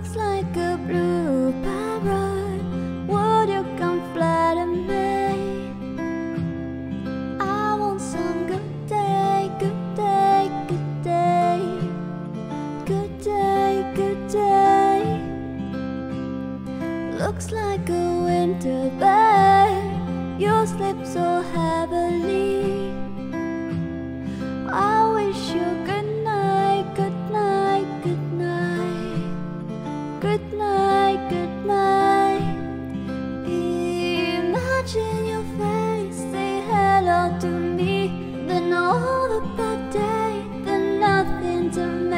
looks like a blue parrot. Would you come fly to me? I want some good day, good day, good day. Good day, good day. Looks like a winter bear. You sleep so heavily to me, than all the bad day, then nothing to me.